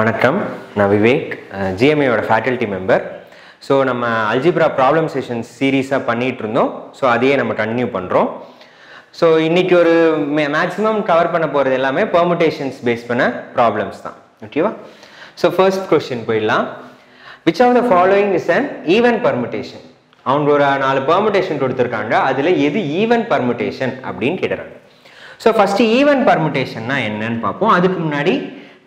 வணக்கம். நான் விவேக் ஜிஎம்ஏயோட ஃபேக்கல்ட்டி மெம்பர் ஸோ நம்ம அல்ஜிப்ரா ப்ராப்ளம் செஷன்ஸ் சீரீஸாக பண்ணிகிட்டு இருந்தோம். ஸோ அதையே நம்ம கண்டினியூ பண்ணுறோம் ஸோ இன்னைக்கு ஒரு மேக்ஸிமம் கவர் பண்ண போகிறது எல்லாமே பெர்முட்டேஷன்ஸ் பேஸ் பண்ண ப்ராப்ளம்ஸ் தான். ஓகேவா ஸோ ஃபர்ஸ்ட் கொஸ்டின் போயிடலாம். Which of the following is an even permutation அவங்க ஒரு நாலு பர்முட்டேஷன் கொடுத்துருக்காங்க. அதில் எது ஈவன் பர்முட்டேஷன் அப்படின்னு கேட்டுறாங்க ஸோ ஃபஸ்ட்டு ஈவன் பர்முட்டேஷன்னா என்னன்னு பார்ப்போம். அதுக்கு முன்னாடி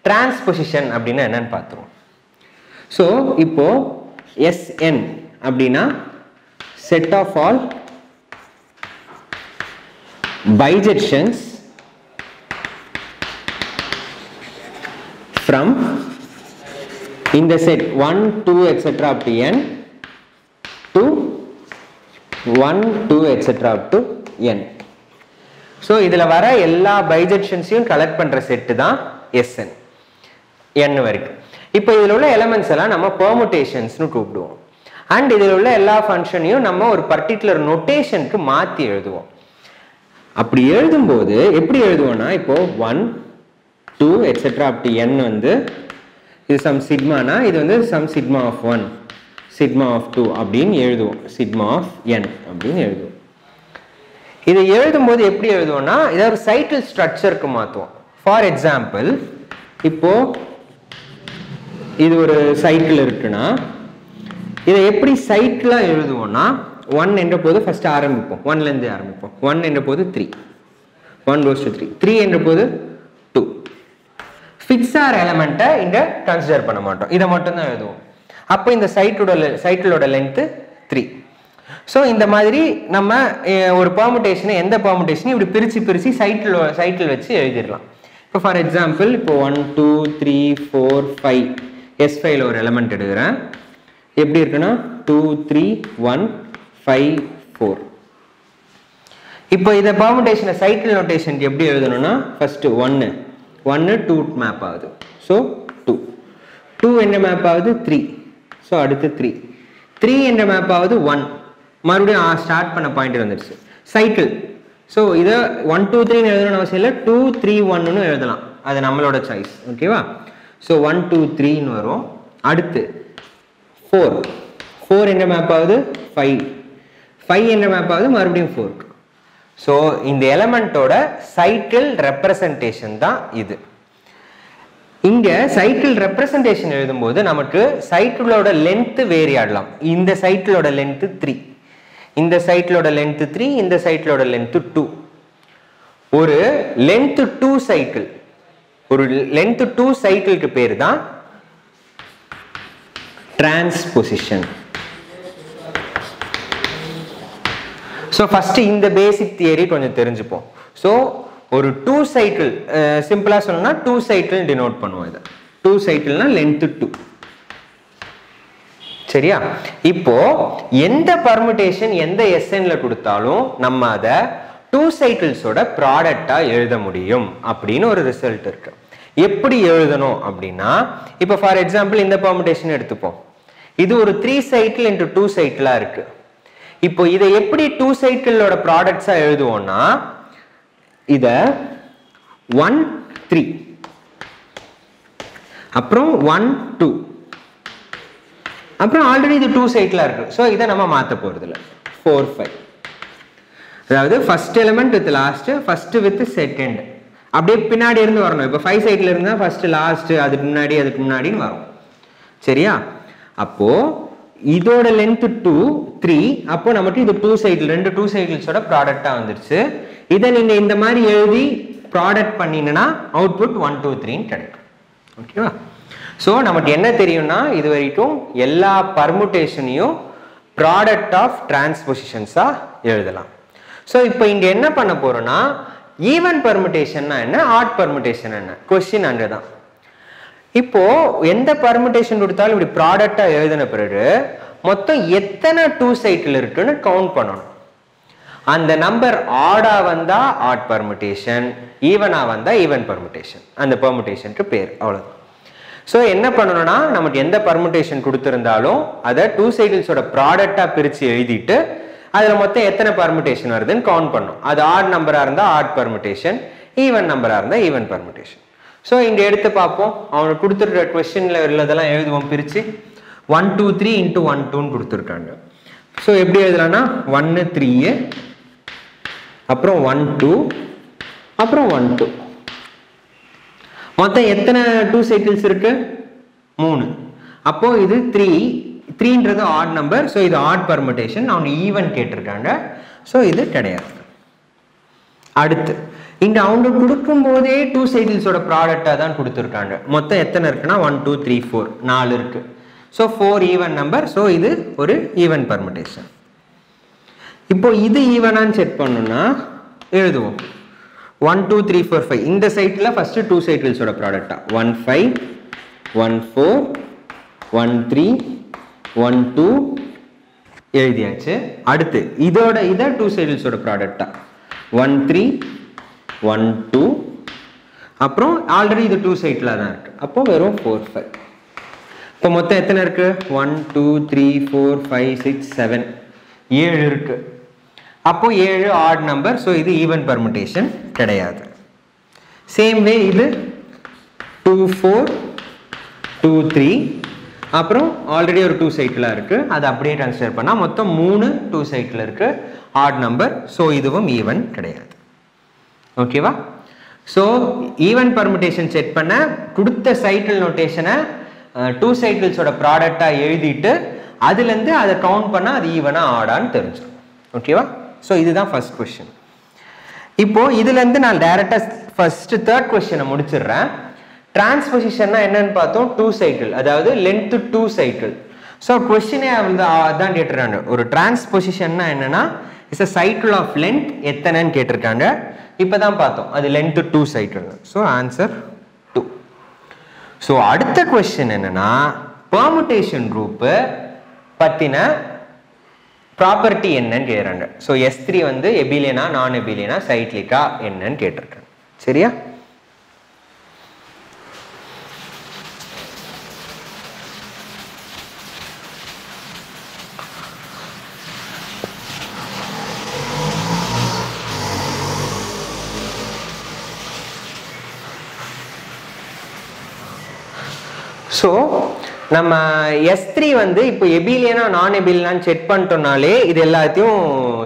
டிரான்ஸ்பொசிஷன் அப்படின்னா என்னன்னு பார்த்துருவோம். ஸோ இப்போ எஸ்என் அப்படின்னா set of all bijections from in the set 1 2 etc up to n to 1 2 etc up to n. So இதில் வர எல்லா பைஜெக்ஷன்ஸையும் கலெக்ட் பண்ணுற செட்டு தான் எஸ்என் என் வரைக்கும். இப்போ இதில் உள்ள எலமெண்ட்ஸ் எல்லாம் நம்ம பெர்முட்டேஷன்ஸ்னு கூப்பிடுவோம். அண்ட் இதில் உள்ள எல்லா ஃபங்க்ஷனையும் நம்ம ஒரு பர்டிகுலர் நொட்டேஷனுக்கு மாற்றி எழுதுவோம். அப்படி எழுதும்போது எப்படி எழுதுவோம்னா இப்போ one two etcetera up to N வந்து இது சம் சிக்மானா இது வந்து some sigma of one sigma of two அப்படின்னு எழுதுவோம். சிக்மா ஆஃப் என் அப்படின்னு எழுதுவோம். இதை எழுதும்போது எப்படி எழுதுவோம்னா இதை ஒரு சைக்கிள் ஸ்ட்ரக்சருக்கு மாற்றுவோம் ஃபார் எக்ஸாம்பிள் இப்போது இது ஒரு சைக்கிள் இருக்குன்னா இதை எப்படி சைக்கிளாக எழுதுவோம்னா ஒன் என்ற போது ஃபர்ஸ்ட் ஆரம்பிப்போம். ஒன்லேருந்து ஆரம்பிப்போம். ஒன் என்ற போது three one goes to three three என்ற போது டூ ஃபிக்ஸார் எலமெண்ட்டை இங்கே கன்சிடர் பண்ண மாட்டோம். இதை மட்டும்தான் எழுதுவோம். அப்போ இந்த சைட்டோட சைக்கிளோட லென்த்து த்ரீ ஸோ இந்த மாதிரி நம்ம ஒரு பெர்முடேஷனை எந்த பெர்முடேஷனையும் இப்படி பிரித்து பிரித்து சைட்டில் சைட்டில் வச்சு எழுதிடலாம். இப்போ ஃபார் எக்ஸாம்பிள் இப்போ one two three four five S ஃபைவ்ல ஒரு எலமெண்ட் எடுக்கிறேன். எப்படி இருக்குன்னா two three one five four இப்போ இதை பெர்முடேஷனை சைக்கிள் நோட்டேஷன் எப்படி எழுதணும்னா ஃபர்ஸ்ட் ஒன்று ஒன்று டூ மேப் ஆகுது. ஸோ டூ டூ என்ன மேப் ஆகுது? த்ரீ ஸோ அடுத்து த்ரீ த்ரீ என்ற மேப் ஆகுது? ஒன் மறுபடியும் ஸ்டார்ட் பண்ண பாயிண்ட் வந்துடுச்சு சைக்கிள் ஸோ இதை ஒன் டூ த்ரீன்னு எழுதணும்னு அவசியம் இல்லை. டூ த்ரீ ஒன்னு எழுதலாம். அது நம்மளோட சாய்ஸ் ஓகேவா ஸோ ஒன் டூ த்ரீன்னு வரும். அடுத்து ஃபோர் ஃபோர் என்ற மேப் ஆகுது? ஃபைவ் ஃபைவ் என்ற மேப் ஆகுது? மறுபடியும் ஃபோர் ஸோ இந்த எலமெண்ட்டோட சைக்கிள் ரெப்ரசன்டேஷன் தான் இது. இங்கே சைக்கிள் ரெப்ரசன்டேஷன் எழுதும்போது நமக்கு சைக்கிளோட லென்த்து வேரி ஆடலாம். இந்த சைக்கிளோட லென்த்து த்ரீ இந்த சைக்கிளோட லென்த்து த்ரீ இந்த சைக்கிளோட லென்த்து டூ ஒரு லென்த்து டூ சைக்கிள் ஒரு லென்த் டூ சைக்கிளுக்கு பேர் தான் டிரான்ஸ்பொசிஷன் ஸோ ஃபர்ஸ்ட் இந்த பேசிக் தியரி கொஞ்சம் தெரிஞ்சுப்போம். ஸோ ஒரு டூ சைக்கிள் சிம்பிளா சொல்லணும்னா டூ சைக்கிள் டினோட் பண்ணுவோம் இதை. டூ சைக்கிள்னா லென்த் டூ சரியா? இப்போ எந்த பர்முடேஷன் எந்த எஸ்என்ல கொடுத்தாலும் நம்ம அதை டூ சைக்கிள்ஸோட ப்ராடக்டா எழுத முடியும் அப்படின்னு ஒரு ரிசல்ட் இருக்கு. எப்படி எழுதணும் அப்படின்னா இப்போ ஃபார் எக்ஸாம்பிள் இந்த பர்முடேஷன் எடுத்துப்போம். இது ஒரு த்ரீ சைக்கிள் இன்ட்டு டூ சைக்கிளாக இருக்கு. இப்போ இதை எப்படி டூ சைக்கிளோட ப்ராடக்ட்ஸாக எழுதுவோம்னா இத ஒன் த்ரீ அப்புறம் ஒன் டூ அப்புறம் ஆல்ரெடி இது டூ சைக்கிளாக இருக்கு. ஸோ இதை நம்ம மாற்ற போகிறது இல்லை ஃபோர் ஃபைவ் அதாவது first element with last first with second அப்படியே பின்னாடி இருந்து வரணும். இப்போ ஃபைவ் சைக்கிள் இருந்தால் ஃபர்ஸ்ட் லாஸ்ட் அதுக்கு முன்னாடி அதுக்கு முன்னாடின்னு வரும். சரியா? அப்போ இதோட லென்த் டூ த்ரீ அப்போ நம்மட்டு இது டூ சைக்கிள் ரெண்டு டூ சைக்கிள்ஸோட ப்ராடக்டா வந்துருச்சு. இதை நீங்க இந்த மாதிரி எழுதி ப்ராடக்ட் பண்ணினா அவுட்புட் ஒன் டூ த்ரீன்னு கிடைக்கும். ஓகேவா ஸோ நமக்கு என்ன தெரியும்னா இது வரைக்கும் எல்லா பர்முட்டேஷனையும் ப்ராடக்ட் ஆஃப் டிரான்ஸ்பொசிஷன்ஸா எழுதலாம். ஸோ இப்போ இங்க என்ன பண்ண போறோம்னா ஈவன் பர்முடேஷன்னா என்ன? ஆட் பர்முடேஷன் என்ன? கொஸ்டின் அங்கே தான் இப்போ எந்த பர்முடேஷன் கொடுத்தாலும் இப்படி ப்ராடக்டா எழுதின பிறகு மொத்தம் எத்தனை டூ சைட்டில் இருக்குன்னு கவுண்ட் பண்ணணும். அந்த நம்பர் ஆடா வந்தா ஆட் பர்முடேஷன் ஈவனா வந்தா ஈவன் பர்முடேஷன் அந்த பர்முடேஷனுக்கு பேர் அவ்வளவுதான். ஸோ என்ன பண்ணணும்னா நமக்கு எந்த பர்முடேஷன் கொடுத்துருந்தாலும் அதை டூ சைக்கிள்ஸோட ப்ராடக்டா பிரிச்சு எழுதிட்டு அதில் மொத்தம் எத்தனை பர்முடேஷன் வருதுன்னு கவுண்ட் பண்ணும். அது ஆட் நம்பராக இருந்தால் ஆட் பர்முடேஷன் ஈவன் நம்பராக இருந்தால் ஈவன் பர்முடேஷன் ஸோ இங்கே எடுத்து பார்ப்போம். அவனுக்கு கொடுத்துருக்க கொஸ்டினில் உள்ளதெல்லாம் எழுதுவோம் பிரித்து one two three into one டூன்னு கொடுத்துருக்காங்க. ஸோ எப்படி எழுதலாம்னா? ஒன்று த்ரீ அப்புறம் ஒன் டூ அப்புறம் ஒன் டூ மொத்தம் எத்தனை டூ சைக்கிள்ஸ் இருக்கு? மூணு. அப்போ இது த்ரீ த்ரீன்றது ஆட் நம்பர் ஸோ இது ஆட் பர்மிட்டேஷன் அவங்க ஈவன் கேட்டிருக்காங்க. ஸோ இது கிடையாது. அடுத்து இங்கே அவங்க கொடுக்கும் போதே டூ சைக்கிள்ஸோட ப்ராடக்டாக தான் கொடுத்துருக்காங்க. மொத்தம் எத்தனை இருக்குன்னா ஒன் டூ த்ரீ ஃபோர் நாலு இருக்கு. So four even number so இது ஒரு ஈவன் பர்மிட்டேஷன் இப்போ இது ஈவனான்னு செக் பண்ணணும்னா எழுதுவோம். One two three four five இந்த சைட்டில் ஃபஸ்ட்டு டூ சைக்கிள்ஸோட ப்ராடக்டா one five one four one three one two எழுதியாச்சு. அடுத்து இதோட இதை டூ சைடில்ஸோட ப்ராடக்டா ஒன் த்ரீ ஒன் டூ அப்புறம் ஆல்ரெடி இது டூ சைட்டில் தான் இருக்கு. அப்போ வெறும் ஃபோர் ஃபைவ் இப்போ மொத்தம் எத்தனை இருக்கு? One two three four five six seven ஏழு இருக்கு. அப்போ ஏழு ஆட் நம்பர் ஸோ இது ஈவன் பர்முட்டேஷன் கிடையாது. சேம் வே இது டூ ஃபோர் டூ த்ரீ அப்புறம் ஆல்ரெடி ஒரு டூ சைக்கிளாக இருக்குது அது அப்படியே ட்ரான்ஸ்ஃபர் பண்ணால் மொத்தம் மூணு டூ சைட்டில் இருக்குது ஆட் நம்பர் ஸோ இதுவும் ஈவன் கிடையாது. ஓகேவா ஸோ ஈவன் பர்முடேஷன் செட் பண்ண கொடுத்த சைக்கிள் நோட்டேஷனை டூ சைக்கிள்ஸோட ப்ராடக்டாக எழுதிட்டு அதுலேருந்து அதை கவுண்ட் பண்ணால் அது ஈவனாக ஆடான்னு தெரிஞ்சிடும். ஓகேவா ஸோ இதுதான் ஃபர்ஸ்ட் கொஸ்டின் இப்போது இதுலேருந்து நான் டைரெக்டாக ஃபஸ்ட்டு தேர்ட் கொஸ்டினை முடிச்சிடுறேன். டிரான்ஸ்பொசிஷன்னா என்னன்னு பார்த்தோம் டூ சைக்கிள் அதாவது லென்த் டூ சைக்கிள் ஸோ கொஸ்டினே வந்து அதான் கேட்டிருக்காங்க. ஒரு டிரான்ஸ்பொசிஷன்னா என்னன்னா it's a cycle of length எத்தனைன்னு கேட்டிருக்காங்க. இப்போ தான் பார்த்தோம் அது length two cycle so answer two so அடுத்த கொஸ்டின் என்னன்னா பெர்முடேஷன் குரூப்பு பற்றின ப்ராப்பர்ட்டி என்னன்னு கேட்குறாங்க. ஸோ எஸ் த்ரீ வந்து எபிலியனா நான் எபிலியனா சைட்லிக்கா என்னன்னு கேட்டிருக்காங்க. சரியா? ஸோ நம்ம எஸ் த்ரீ வந்து இப்போ எபிலியனா நான் எபிலியனான்னு செக் பண்ணிட்டோம்னாலே இது எல்லாத்தையும்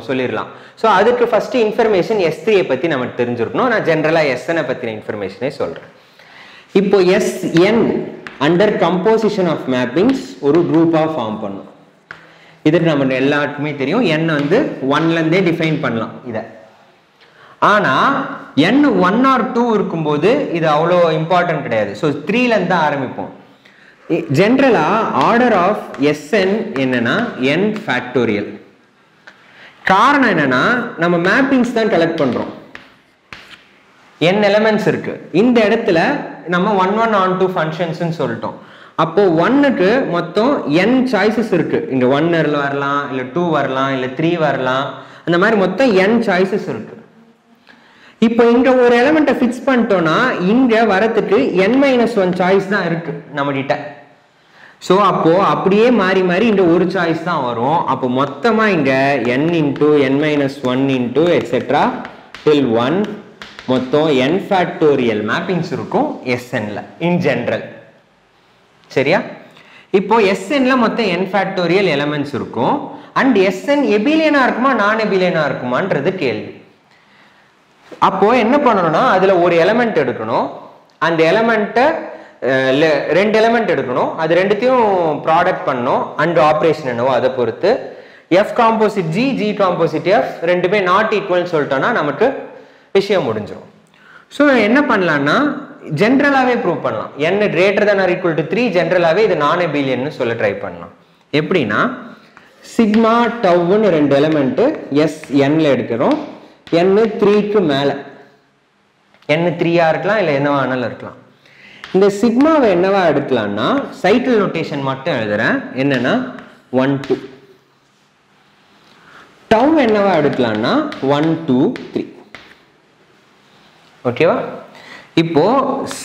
சொல்லிடலாம். ஸோ அதுக்கு ஃபர்ஸ்ட் இன்ஃபர்மேஷன் எஸ் த்ரீயை பற்றி நமக்கு தெரிஞ்சிருக்கணும். நான் ஜென்ரலாக எஸ்எனை பற்றின இன்ஃபர்மேஷனே சொல்கிறேன் இப்போ S n under composition of mappings ஒரு குரூப்பாக ஃபார்ம் பண்ணும். இது நம்ம எல்லாருக்குமே தெரியும். என் வந்து ஒன்லேருந்தே டிஃபைன் பண்ணலாம் இதை. ஆனால் என் ஒன் ஆர் டூ இருக்கும்போது இது அவ்வளோ இம்பார்ட்டன்ட் கிடையாது. ஸோ த்ரீலேருந்து தான் ஆரம்பிப்போம். ஜென்ரலாக ஆர்டர் ஆஃப் எஸ்என் என்னன்னா என் ஃபேக்டோரியல் காரணம் என்னன்னா நம்ம மேப்பிங்ஸ் தான் கலெக்ட் பண்றோம். என் எலமெண்ட்ஸ் இருக்கு. இந்த இடத்துல நம்ம ஒன் ஒன் ஆன் டூ ஃபங்க்ஷன்ஸ்னு சொல்லிட்டோம். அப்போ ஒன்னுக்கு மொத்தம் என் சாய்ஸஸ் இருக்கு. இங்க ஒன் வரலாம் இல்ல டூ வரலாம் இல்ல த்ரீ வரலாம். அந்த மாதிரி மொத்தம் என் சாய்ஸஸ் இருக்கு. இப்போ இங்க ஒரு எலமெண்ட்டை ஃபிக்ஸ் பண்ணிட்டோம்னா இங்க வரத்துக்கு என் மைனஸ் ஒன் சாய்ஸ் தான் இருக்கு நம்ம கிட்ட ஸோ அப்போ அப்படியே மாறி மாறி இந்த ஒரு சாய்ஸ் தான் வரும். அப்போ மொத்தமா இங்க n into n minus one into etcetera till one மொத்தம் என் ஃபேக்டோரியல் மேப்பிங்ஸ் இருக்கும் எஸ்என்ல இன் ஜென்ரல் சரியா? இப்போ எஸ்என்ல மொத்தம் என் ஃபேக்டோரியல் எலமெண்ட்ஸ் இருக்கும். அண்ட் எஸ்என் எபிலியனா இருக்குமா நான் எபிலியனா இருக்குமான்றது கேள்வி. அப்போ என்ன பண்ணணும்னா அதுல ஒரு எலமெண்ட் எடுக்கணும். அந்த எலமெண்ட்டை ரெண்டு எலமெண்ட் எடுக்கணும். அது ரெண்டுத்தையும் ப்ராடக்ட் பண்ணணும். அண்ட் ஆப்ரேஷன் என்னவோ அதை பொறுத்து. F composite g g composite f ரெண்டுமே நாட் ஈக்குவல்னு சொல்லிட்டோம்னா நமக்கு விஷயம் முடிஞ்சிடும் ஸோ என்ன பண்ணலாம்னா ஜென்ரலாகவே ப்ரூவ் பண்ணலாம். என்ன greater than or equal to three ஜென்ரலாகவே இது நான் எபிலியன்னு சொல்ல ட்ரை பண்ணலாம். எப்படின்னா சிக்மா டவ்னு ரெண்டு எலமெண்ட்டு எஸ் என்ல எடுக்கிறோம். என் த்ரீக்கு மேலே. என் த்ரீயா இருக்கலாம் இல்லை என்னவா ஆனாலும் இருக்கலாம். இந்த சிக்மாவை என்னவா எடுக்கலாம்னா சைக்கிள் நோட்டேஷன் மட்டும் எழுதுறேன். என்னன்னா ஒன் டூ டவு என்னவா எடுக்கலாம்னா ஒன் டூ த்ரீ ஓகேவா இப்போ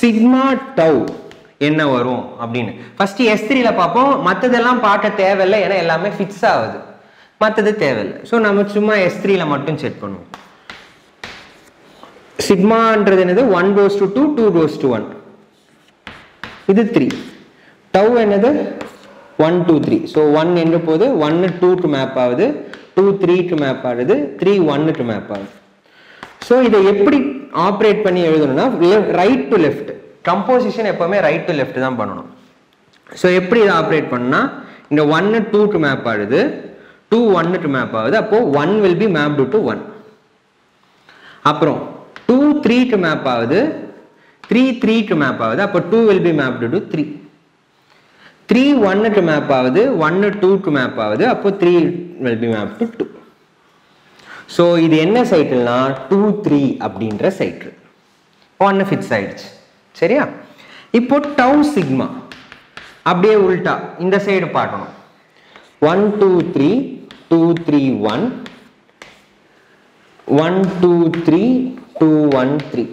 சிக்மா டவு என்ன வரும் அப்படின்னு. ஃபர்ஸ்ட் எஸ் த்ரீல பார்ப்போம். மற்றதெல்லாம் பார்க்க தேவையில்லை ஏன்னா எல்லாமே ஃபிக்ஸ் ஆகுது. மற்றது தேவையில்லை. ஸோ நம்ம சும்மா எஸ் த்ரீல மட்டும் செக் பண்ணுவோம். சிக்மான்றது என்னது? One goes to two two goes to one இது த்ரீ டவ் என்னது? One two three so one என்ற போது ஒன்று டூக்கு மேப் ஆகுது. டூ த்ரீக்கு மேப் ஆகுது. த்ரீ ஒன்னுக்கு மேப் ஆகுது. ஸோ இதை எப்படி ஆப்ரேட் பண்ணி எழுதணும்னா ரைட் டு லெஃப்ட் கம்போசிஷன் எப்பவுமே ரைட் டு லெஃப்ட் தான் பண்ணணும். ஸோ எப்படி இதை ஆப்ரேட் பண்ணால் இந்த ஒன்னு டூக்கு மேப் ஆகுது. டூ ஒன்னுக்கு மேப் ஆகுது. அப்போது one will be mapped to one அப்புறம் டூ த்ரீக்கு மேப் ஆகுது. த்ரீ த்ரீக்கு மேப் ஆகுது. அப்போ two will be mapped to three three ஒன்னுக்கு மேப் ஆகுது. ஒன்னு டூக்கு மேப் ஆகுது. அப்போ three will be map to two so இது என்ன சைக்கிள்னா டூ த்ரீ அப்படின்ற சைக்கிள் ஒன்று ஃபிக்ஸ் ஆயிடுச்சு. சரியா? இப்போ டவு சிக்மா அப்படியே உல்டா இந்த சைடு பார்க்கணும். One two three two three one one two three two one three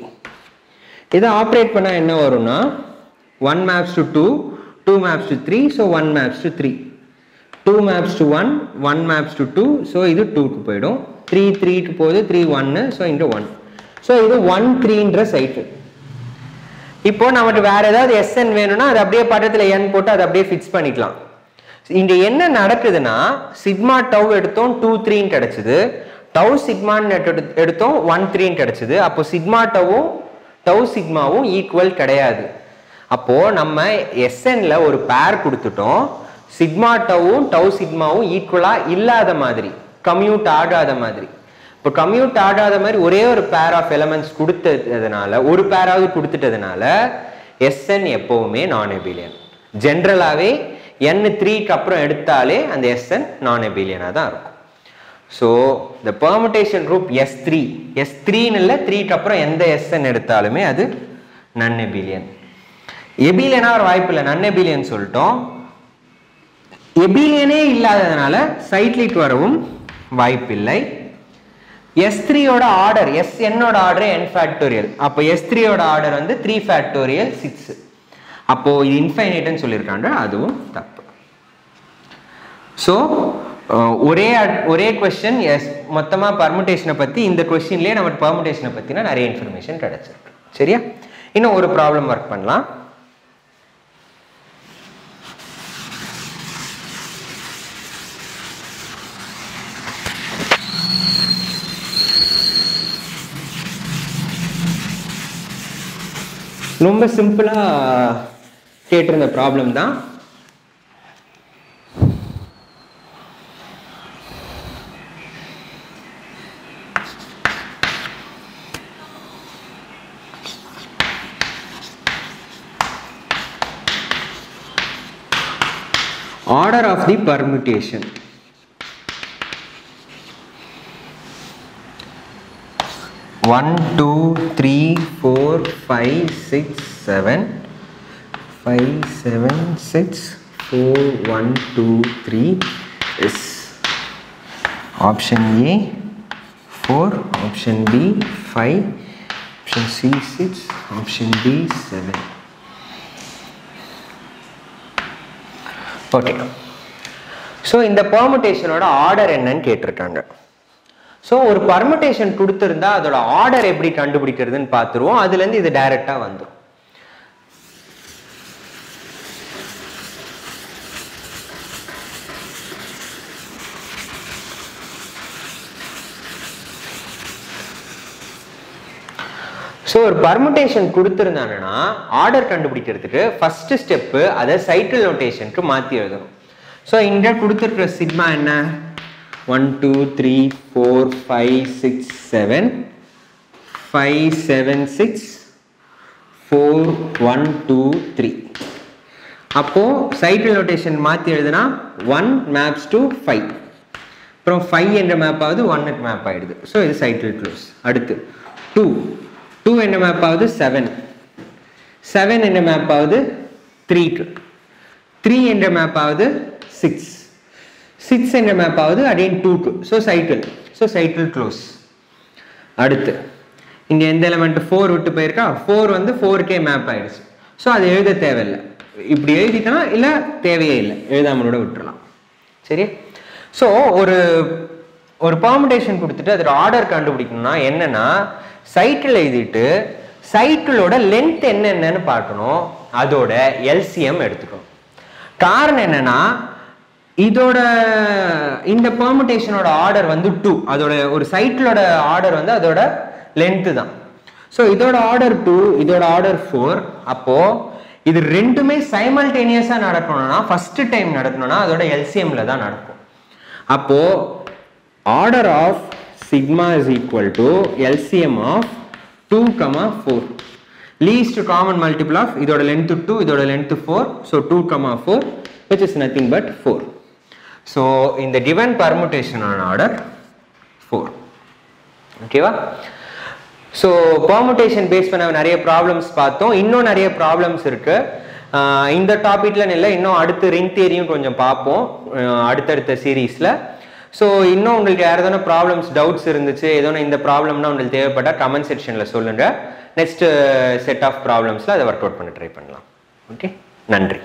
இதை ஆப்ரேட் பண்ணால் என்ன வரும்னா one maps to two two maps to three so one maps to three two maps to one one maps to two so இது டூக்கு போயிடும். Three த்ரீக்கு போகுது three ஒன்னு ஸோ இந்த ஒன் ஸோ இது ஒன் த்ரீன்ற சைட்டு இப்போ நமக்கு வேற ஏதாவது எஸ்என் வேணும்னா அது அப்படியே பட்டத்தில் என் போட்டு அதை அப்படியே ஃபிக்ஸ் பண்ணிக்கலாம். இங்க என்ன நடக்குதுன்னா சிக்மா டவ் எடுத்தோம் டூ த்ரீன்னு கிடைச்சது. டவு சிக்மான்னு எடுத்து- எடுத்தோம் ஒன் த்ரீன்னு கிடச்சிது. அப்போ சிக்மா டவும் டவு சிக்மாவும் ஈக்குவல் கிடையாது. அப்போது நம்ம எஸ்என்ல ஒரு பேர் கொடுத்துட்டோம். சிக்மா டவும் டவு சிக்மாவும் ஈக்குவலாக இல்லாத மாதிரி கம்யூட் ஆகாத மாதிரி. இப்போ கம்யூட் ஆகாத மாதிரி ஒரே ஒரு பேர் ஆஃப் எலமெண்ட்ஸ் கொடுத்ததுனால ஒரு பேராவது கொடுத்துட்டதுனால எஸ்என் எப்போவுமே நான் எபிலியன் ஜென்ரலாகவே என் த்ரீக்கு அப்புறம் எடுத்தாலே அந்த எஸ்என் நான் எபிலியனாக தான் இருக்கும். So the permutation group S three S த்ரீன்னு இல்லை த்ரீக்கு அப்புறம் எந்த எஸ்என் எடுத்தாலுமே அது நன் எபிலியன் எபிலியனா ஒரு வாய்ப்பு இல்லை நன் எபிலியன் சொல்லிட்டோம் எபிலியனே இல்லாததுனால சைட்லிக் வரவும் வாய்ப்பில்லை எஸ் த்ரீயோட ஆர்டர் எஸ் என்னோட ஆர்டர் என் ஃபேக்டோரியல் அப்போ எஸ் த்ரீயோட ஆர்டர் வந்து த்ரீ ஃபேக்டோரியல் சிக்ஸ் அப்போது இது இன்ஃபைனைட்னு சொல்லியிருக்காங்க அதுவும் தப்பு. ஸோ ஒரே ஒரே கொஸ்டின் எஸ் மொத்தமாக பர்முட்டேஷனை பற்றி இந்த கொஸ்டின்லேயே நம்ம பர்முட்டேஷனை பற்றினா நிறைய இன்ஃபர்மேஷன் கிடச்சிருக்கு. சரியா? இன்னும் ஒரு ப்ராப்ளம் ஒர்க் பண்ணலாம். ரொம்ப சிம்பிளாக கேட்டிருந்த ப்ராப்ளம் தான். order of the permutation. One, two, three, four, five, six, seven, five, seven, six, four, one, two, three is option A 4 option B 5 option C 6 option D 7 okay so இந்த பெர்முட்டேஷனோட order என்னன்னு கேட்டிருக்காங்க. So ஒரு permutation கொடுத்துருந்தா அதோட order எப்படி கண்டுபிடிக்கிறதுன்னு பார்த்துருவோம். அதுலேருந்து இது டைரெக்டாக வந்துடும் ஸோ ஒரு பர்முட்டேஷன் கொடுத்துருந்தாங்கன்னா ஆர்டர் கண்டுபிடிக்கிறதுக்கு ஃபர்ஸ்ட் ஸ்டெப்பு அதை சைக்கிள் நோட்டேஷனுக்கு மாற்றி எழுதணும். ஸோ இங்கே கொடுத்துருக்குற சிக்மா என்ன? One two three four five six seven five seven six four one two three அப்போது சைக்கிள் நோட்டேஷன் மாற்றி எழுதுனா ஒன் மேப்ஸ் டு ஃபைவ் அப்புறம் ஃபைவ் என்ற மேப் ஆகுது ஒன்னுக்கு மேப் ஆகிடுது ஸோ இது சைக்கிள் க்ளோஸ் அடுத்து டூ டூ என்ன மேப் ஆகுது செவன் செவன் என்ற மேப் ஆகுது த்ரீ டு த்ரீ என்ற மேப் ஆகுது சிக்ஸ் சிக்ஸ் என்ற மேப் ஆகுது அகைன் டூக்கு so cycle so cycle close அடுத்து. இங்கே எந்த எலமெண்ட் ஃபோர் விட்டு போயிருக்கா? ஃபோர் வந்து ஃபோருக்கே மேப் ஆயிடுச்சு. ஸோ அது எழுத தேவையில்லை. இப்படி எழுதிட்டனா இல்லை தேவையே இல்லை. எழுதாமலோட விட்டுறலாம். சரி ஸோ ஒரு ஒரு பெர்முடேஷன் கொடுத்துட்டு அதோட ஆர்டர் கண்டுபிடிக்கணும்னா என்னன்னா சைட்டில் எழுதிட்டு சைக்கிளோட லென்த் என்னென்னு பார்க்கணும். அதோட எல்சிஎம் எடுத்துக்கணும். காரணம் என்னன்னா இதோட இந்த பெர்முட்டேஷனோட ஆர்டர் வந்து டூ அதோட ஒரு சைக்கிளோட ஆர்டர் வந்து அதோட லென்த்து தான். ஸோ இதோட ஆர்டர் டூ இதோட ஆர்டர் ஃபோர் அப்போ இது ரெண்டுமே சைமல்டேனியஸாக நடக்கணும்னா ஃபர்ஸ்ட் டைம் நடக்கணும்னா அதோட எல்சிஎம்ல தான் நடக்கும். அப்போ order of sigma is equal to LCM of two comma four least common multiple of இதோட length டூ இதோட length four so two comma four which is but but four so இந்த given permutation ஆன order four ஓகேவா so permutation base பண்ண நிறைய problems பார்த்தோம். இன்னும் நிறைய ப்ராப்ளம்ஸ் இருக்கு. இந்த டாபிக்ல இல்லை இன்னும் அடுத்து ரிங் தியரியும் கொஞ்சம் பார்ப்போம். அடுத்தடுத்த சீரீஸில் ஸோ இன்னும் உங்களுக்கு யார் எதனா ப்ராப்ளம்ஸ் டவுட்ஸ் இருந்துச்சு ஏதோ இந்த ப்ராப்ளம்னா உங்களுக்கு தேவைப்பட்டால் கமெண்ட் செக்ஷனில் சொல்லுங்கள் நெக்ஸ்ட் செட் uh, ஆஃப் ப்ராப்ளம்ஸில் அதை ஒர்க் அவுட் பண்ண ட்ரை பண்ணலாம். ஓகே நன்றி.